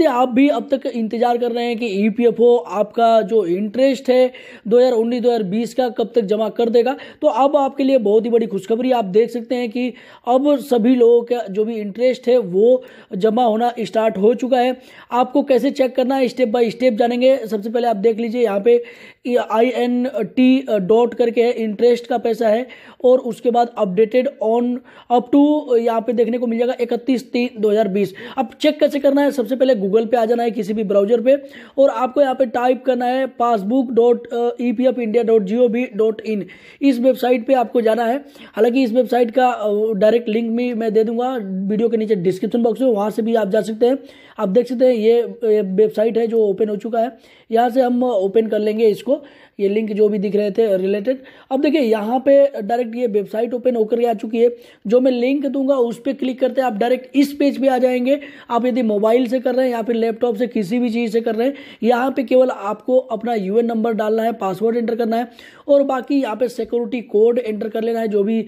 यदि आप भी अब तक इंतज़ार कर रहे हैं कि ईपीएफओ आपका जो इंटरेस्ट है 2019-2020 का कब तक जमा कर देगा। तो अब आपके लिए बहुत ही बड़ी खुशखबरी, आप देख सकते हैं कि अब सभी लोगों का जो भी इंटरेस्ट है, वो जमा होना स्टार्ट हो चुका है। आपको कैसे चेक करना है स्टेप बाय स्टेप जानेंगे। सबसे पहले आप देख लीजिए, यहाँ पे आई एन टी डॉट करके है इंटरेस्ट का पैसा है, और उसके बाद अपडेटेड ऑन अप टू यहाँ पे देखने को मिल जाएगा इकतीस तीन दो अब चेक कैसे करना है, सबसे पहले गूगल पे आ जाना है, किसी भी ब्राउज़र पे, और आपको यहाँ पे टाइप करना है passbook dot E P F India dot G O V dot in. इस वेबसाइट पे आपको जाना है। हालाँकि इस वेबसाइट का डायरेक्ट लिंक भी मैं दे दूँगा, वीडियो के नीचे डिस्क्रिप्शन बॉक्स में, वहाँ से भी आप जा सकते हैं। आप देख सकते हैं, ये वेबसाइट है जो ओपन हो चुका है। यहाँ से हम ओपन कर लेंगे इसको, ये लिंक जो भी दिख रहे थे, रिलेटेड। अब देखिए, यहाँ पे डायरेक्ट ये वेबसाइट ओपन होकर आ चुकी है। जो मैं लिंक दूँगा, उस पर क्लिक करते हैं, आप डायरेक्ट इस पेज पे आ जाएँगे। आप यदि मोबाइल से कर रहे हैं या फिर लैपटॉप से किसी भी चीज़ से कर रहे हैं, यहाँ पे केवल आपको अपना यूएन नंबर डालना है पासवर्ड एंटर करना है, और बाकी यहाँ पे सिक्योरिटी कोड एंटर कर लेना है, जो भी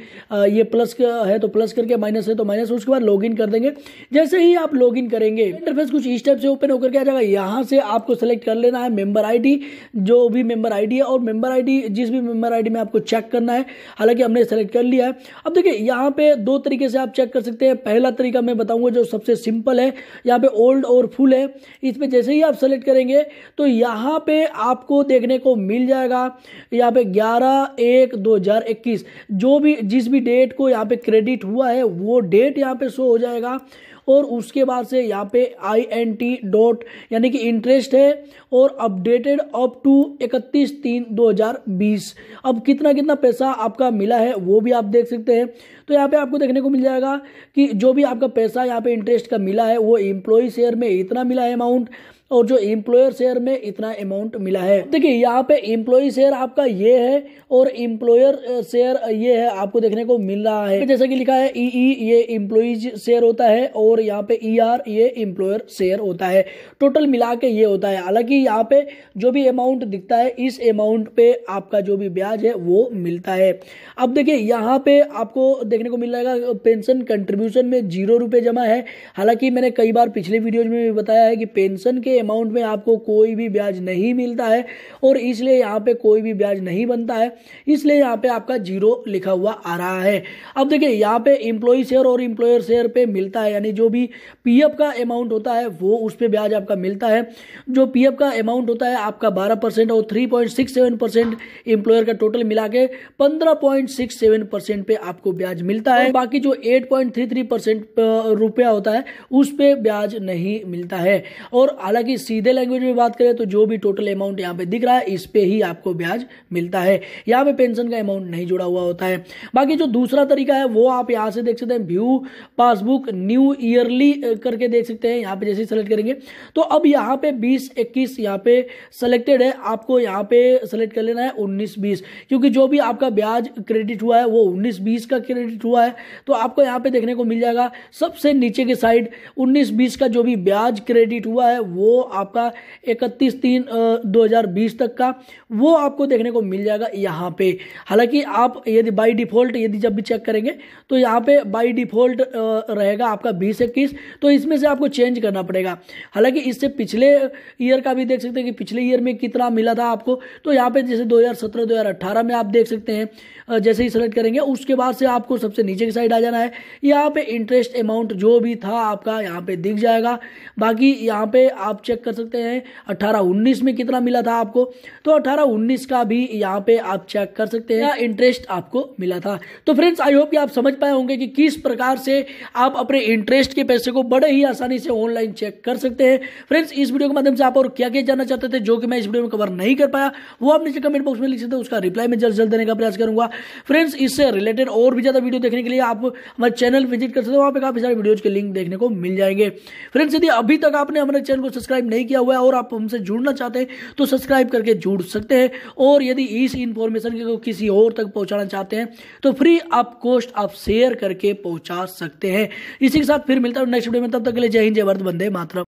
ये प्लस है तो प्लस करके माइनस है तो माइनस उसके बाद लॉग कर देंगे। जैसे ही आप लॉग करेंगे इंटरफेस कुछ इस टाइप से ओपन होकर के आ जाएगा। यहाँ से आपको सेलेक्ट कर लेना है मेंबर आईडी जो भी मेंबर आईडी है, और मेंबर आईडी जिस भी मेंबर आईडी में आपको चेक करना है, हालाँकि हमने सेलेक्ट कर लिया है। अब देखिए, यहाँ पे दो तरीके से आप चेक कर सकते हैं। पहला तरीका मैं बताऊँगा जो सबसे सिंपल है। यहाँ पे ओल्ड और फुल है इसमें जैसे ही आप सेलेक्ट करेंगे तो यहाँ पे आपको देखने को मिल जाएगा, यहाँ पे ग्यारह एक दो हज़ार इक्कीस, जो भी, जिस भी डेट को यहाँ पे क्रेडिट हुआ है, वो डेट यहाँ पे शो हो जाएगा। और उसके बाद से यहाँ पे आई एन टी डॉट यानी कि इंटरेस्ट है और अपडेटेड अप टू इकतीस तीन दो हज़ार बीस। अब कितना कितना पैसा आपका मिला है, वो भी आप देख सकते हैं। तो यहाँ पे आपको देखने को मिल जाएगा कि जो भी आपका पैसा यहाँ पे इंटरेस्ट का मिला है, वो एम्प्लॉय शेयर में इतना मिला है अमाउंट और जो एम्प्लॉयर शेयर में इतना अमाउंट मिला है। देखिए यहाँ पे एम्प्लॉय शेयर आपका ये है और एम्प्लॉयर शेयर ये है आपको देखने को मिल रहा है। जैसा कि लिखा है ई e ई e, ये एम्प्लॉज शेयर होता है और यहाँ पे ई e आर ये एम्प्लॉयर शेयर होता है। टोटल मिला के ये होता है। हालाँकि यहाँ पे जो भी अमाउंट दिखता है इस अमाउंट पे आपका जो भी ब्याज है वो मिलता है। अब देखिए यहाँ पे आपको देखने को मिल जाएगा पेंशन कंट्रीब्यूशन में ज़ीरो रुपए जमा है। हालाँकि मैंने कई बार पिछले वीडियोज़ में भी बताया है कि पेंशन के अमाउंट में आपको कोई भी ब्याज नहीं मिलता है और इसलिए यहाँ पे कोई भी ब्याज नहीं बनता है। इसलिए यहाँ पे आपका ज़ीरो लिखा हुआ आ रहा है। अब देखिए, यहाँ पे एम्प्लॉय शेयर और एम्प्लॉयर शेयर पे मिलता है, यानी जो भी पीएफ का अमाउंट होता है, वो उस पर ब्याज आपका मिलता है। जो पीएफ का अमाउंट होता है, आपका बारह और थ्री पॉइंट का टोटल मिला के पंद्रह पे आपको ब्याज मिलता है। बाकी जो eight point three three percent रुपया होता है, उस पर ब्याज नहीं मिलता है। और हालाँकि हालाँकि सीधे लैंग्वेज में बात करें तो जो भी टोटल अमाउंट यहाँ पे दिख रहा है, इस पे ही आपको ब्याज मिलता है। यहाँ पे पेंशन का अमाउंट नहीं जुड़ा हुआ होता है। बाकी जो दूसरा तरीका है, वो आप यहाँ से देख सकते हैं व्यू पासबुक न्यू ईयरली करके देख सकते हैं। यहाँ पे जैसे सेलेक्ट करेंगे तो अब यहाँ पे बीस, इक्कीस यहाँ पे सेलेक्टेड है। आपको यहाँ पे सेलेक्ट कर लेना है उन्नीस, बीस। क्योंकि जो भी आपका ब्याज क्रेडिट हुआ है, वो उन्नीस, बीस का क्रेडिट हुआ है। तो आपको यहाँ पे देखने को मिल जाएगा, सबसे नीचे के साइड उन्नीस, बीस का जो भी ब्याज क्रेडिट हुआ है, वो आपका इकतीस तीन दो हज़ार बीस तक का, वो आपको देखने को मिल जाएगा यहाँ पे। हालाँकि आप यदि बाई डिफ़ॉल्ट यदि जब भी चेक करेंगे तो यहाँ पे बाई डिफ़ॉल्ट रहेगा आपका बीस, इक्कीस तो इसमें से आपको चेंज करना पड़ेगा। हालाँकि इससे पिछले ईयर का भी देख सकते हैं कि पिछले ईयर में कितना मिला था आपको तो यहाँ पे जैसे 2017 2018 में आप देख सकते हैं जैसे ही सेलेक्ट करेंगे, उसके बाद से आपको सबसे नीचे की साइड आ जाना है। यहाँ पे इंटरेस्ट अमाउंट जो भी था आपका यहाँ पे दिख जाएगा। बाकी यहाँ पे आप चेक कर सकते हैं। अठारह उन्नीस में कितना मिला था आपको? तो अठारह उन्नीस का भी यहाँ पे आप चेक कर सकते हैं। इंटरेस्ट आपको मिला था? तो फ्रेंड्स आई होप कि आप समझ पाए होंगे कि किस प्रकार से आप अपने इंटरेस्ट के पैसे को बड़े ही आसानी से ऑनलाइन चेक कर सकते हैं। फ्रेंड्स इस वीडियो के माध्यम से आप और क्या क्या जानना चाहते थे जो कि मैं इस वीडियो में कवर नहीं कर पाया, वो आप नीचे कमेंट बॉक्स में लिख सकते उसका रिप्लाई में जल्द जल्द देने का प्रयास करूँगा। फ्रेंड्स इससे रिलेटेड और भी ज़्यादा वीडियो देखने के लिए आप हमारे चैनल विज़िट कर सकते हो, वहाँ पे काफ़ी सारे वीडियोज़ के लिंक देखने को मिल जाएँगे। फ्रेंड्स यदि अभी तक आपने हमारे चैनल को सब्सक्राइब नहीं किया हुआ है और आप हमसे जुड़ना चाहते हैं तो सब्सक्राइब करके जुड़ सकते हैं। और यदि इस इंफॉर्मेशन को किसी और तक पहुंचाना चाहते हैं तो फ्री आप कोस्ट आप शेयर करके पहुँचा सकते हैं। इसी के साथ फिर मिलता है नेक्स्ट वीडियो में, तब तक के लिए जय हिंद, जय भारत बंदे मातरम।